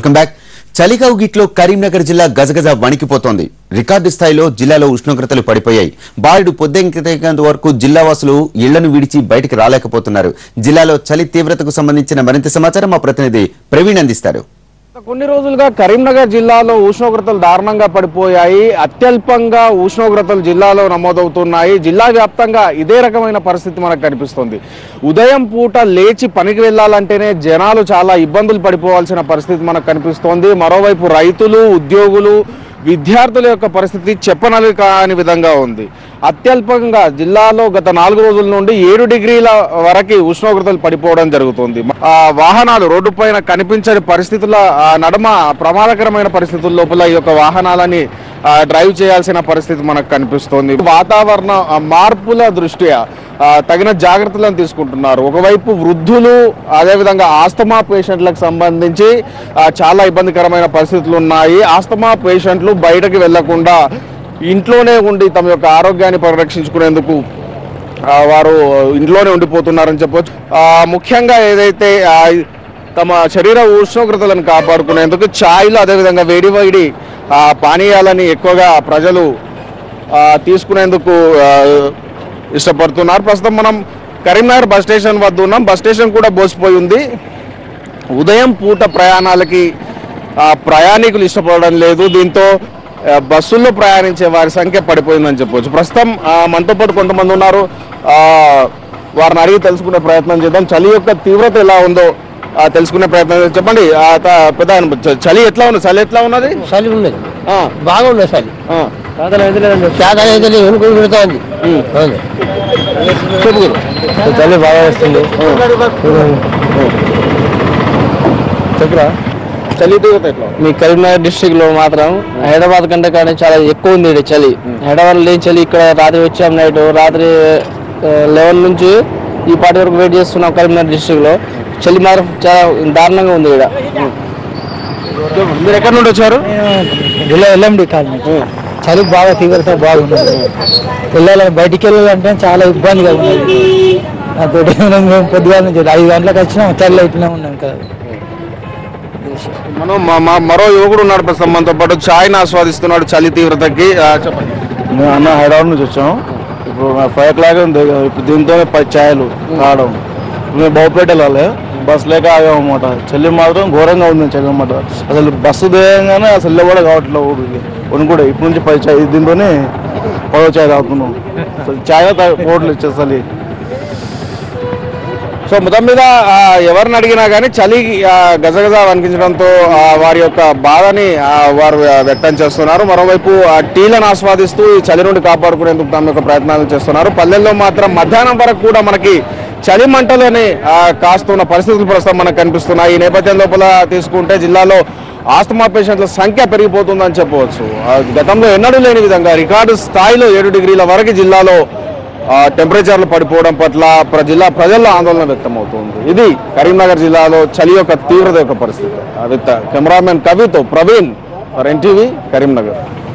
Welcome back చలికౌగిట్లో Karimnagar జిల్లా గజగజ వణికిపోతోంది. Record స్థాయిలో జిల్లాలో ఉష్ణోగ్రతలు పడిపోయాయి. బారుడు పొద్దెంకేంత వరకు జిల్లా వాసులు ఇళ్ళను విడిచి బయటికి రాలేకపోతున్నారు. జిల్లాలో చలి తీవ్రతకు సంబంధించిన మరింత సమాచారం మా ప్రతినిధి ప్రవీణ్ అందిస్తారు. కొన్ని రోజులుగా కరీంనగర్ జిల్లాలో ఉష్ణోగ్రతలు దారుణంగా పడిపోయాయి. అత్యల్పంగా ఉష్ణోగ్రతలు జిల్లాలో నమోదవుతున్నాయి. జిల్లా వ్యాప్తంగా ఇదే రకమైన పరిస్థితి మనకు కనిపిస్తుంది. ఉదయం పూట లేచి పనికి వెళ్ళాలంటేనే జనాలు చాలా ఇబ్బందులు పడిపోవాల్సిన పరిస్థితి మనకు కనిపిస్తోంది. మరోవైపు రైతులు ఉద్యోగులు విద్యార్థుల యొక్క పరిస్థితి చెప్పనలు కాని విధంగా ఉంది. అత్యల్పంగా జిల్లాలో గత నాలుగు రోజుల నుండి ఏడు డిగ్రీల వరకు ఉష్ణోగ్రతలు పడిపోవడం జరుగుతుంది. వాహనాలు రోడ్డు పైన కనిపించని పరిస్థితుల నడమ ప్రమాదకరమైన పరిస్థితుల లోపల ఈ యొక్క వాహనాలని డ్రైవ్ చేయాల్సిన పరిస్థితి మనకు కనిపిస్తోంది. వాతావరణ మార్పుల దృష్ట్యా తగిన జాగ్రత్తలను తీసుకుంటున్నారు. ఒకవైపు వృద్ధులు అదేవిధంగా ఆస్తమా పేషెంట్లకు సంబంధించి చాలా ఇబ్బందికరమైన పరిస్థితులు ఉన్నాయి. ఆస్తమా పేషెంట్లు బయటకు వెళ్ళకుండా ఇంట్లోనే ఉండి తమ యొక్క ఆరోగ్యాన్ని పరిరక్షించుకునేందుకు వారు ఇంట్లోనే ఉండిపోతున్నారని చెప్పవచ్చు ముఖ్యంగా ఏదైతే తమ శరీర ఉష్ణోగ్రతలను కాపాడుకునేందుకు ఛాయ్లు అదేవిధంగా వేడి వేడి పానీయాలని ఎక్కువగా ప్రజలు తీసుకునేందుకు ఇష్టపడుతున్నారు. ప్రస్తుతం మనం కరీంనగర్ బస్ స్టేషన్ వద్ద ఉన్నాం. బస్ స్టేషన్ కూడా బోసిపోయి ఉంది. ఉదయం పూట ప్రయాణాలకి ప్రయాణికులు ఇష్టపడడం లేదు. దీంతో బస్సుల్లో ప్రయాణించే వారి సంఖ్య పడిపోయిందని చెప్పవచ్చు ప్రస్తుతం ఆ, మనతో పాటు కొంతమంది ఉన్నారు. ఆ, వారిని అడిగి తెలుసుకునే ప్రయత్నం చేద్దాం. చలి యొక్క తీవ్రత ఎలా ఉందో తెలుసుకునే ప్రయత్నం. చెప్పండి పెద్ద చలి ఎట్లా ఉంది? చలి ఎట్లా ఉన్నది? చలి ఉన్నది. బాగా ఉన్నది చలి. చలి బాగా వస్తుంది. చెప్పురా? చలి? మీ కరీంనగర్ డిస్ట్రిక్ట్లో మాత్రం హైదరాబాద్ కంటే కానీ చాలా ఎక్కువ ఉంది ఈడ చలి. హైదరాబాద్ లేని చలి ఇక్కడ రాత్రి వచ్చాం నైట్. రాత్రి లెవెన్ నుంచి ఈ పాటి వరకు వెయిట్ చేస్తున్నాం కరీంనగర్ డిస్ట్రిక్ట్లో చలి మాత్రం చాలా దారుణంగా ఉంది ఇక్కడ. మీరు ఎక్కడి నుండి వచ్చారు? LMD colony. చలి బాగా తీవ్రత బాగున్నది పిల్లలు బయటికి వెళ్ళాలంటే చాలా ఇబ్బందిగా ఉన్నది అతోటి మేము పొద్దుగా నుంచి ఐదు గంటలకు వచ్చినాం తెల్ల అయిపోయినా ఉన్నాం కదా మనం మా- మా- మరో యువకుడు ఉన్నాడు మనతో పాటు. ఛాయ్ని ఆస్వాదిస్తున్నాడు చలి తీవ్రతకి. ఆ, చెప్పండి. మేము అన్న హైదరాబాద్ నుంచి వచ్చాం ఇప్పుడు ఫైవ్ క్లాక్ ఇప్పుడు దీంతో పది ఛాయలు రావడం. మేము బహుపేట వెళ్ళాలి. బస్ లేక ఆగామన్నమాట చెల్లి మాత్రం ఘోరంగా ఉంది చెల్లి అన్నమాట. అసలు బస్సు దేయంగానే అసలు కూడా కావట్లేదు ఊరికి వన్ కూడా ఇప్పుడు నుంచి పది ఛాయ్ దీంతోనే పదో ఛాయ్ తాగుతున్నాం. అసలు ఛాయ్ పోవట్లేదు అసలు సో మొత్తం మీద ఎవరిని అడిగినా కానీ చలి గజగజ అనిపించడంతో వారి యొక్క బాధని వారు వ్యక్తం చేస్తున్నారు. మరోవైపు ఆ టీలను ఆస్వాదిస్తూ ఈ చలి నుండి కాపాడుకునేందుకు తమ యొక్క ప్రయత్నాలు చేస్తున్నారు. పల్లెల్లో మాత్రం మధ్యాహ్నం వరకు కూడా మనకి చలి మంటలోనే కాస్తున్న పరిస్థితులు ప్రస్తుతం మనకు కనిపిస్తున్నాయి. ఈ నేపథ్యం లోపల తీసుకుంటే జిల్లాలో ఆస్తమా పేషెంట్ల సంఖ్య పెరిగిపోతుందని చెప్పవచ్చు. గతంలో ఎన్నడూ లేని విధంగా రికార్డు స్థాయిలో ఏడు డిగ్రీల వరకు జిల్లాలో టెంపరేచర్లు పడిపోవడం పట్ల ప్ర- జిల్లా ప్రజల్లో ఆందోళన వ్యక్తమవుతుంది. ఇది కరీంనగర్ జిల్లాలో చలి యొక్క తీవ్రత యొక్క పరిస్థితి. విత్ కెమెరామెన్ కవితో ప్రవీణ్ ఫర్ ఎన్టీవీ కరీంనగర్.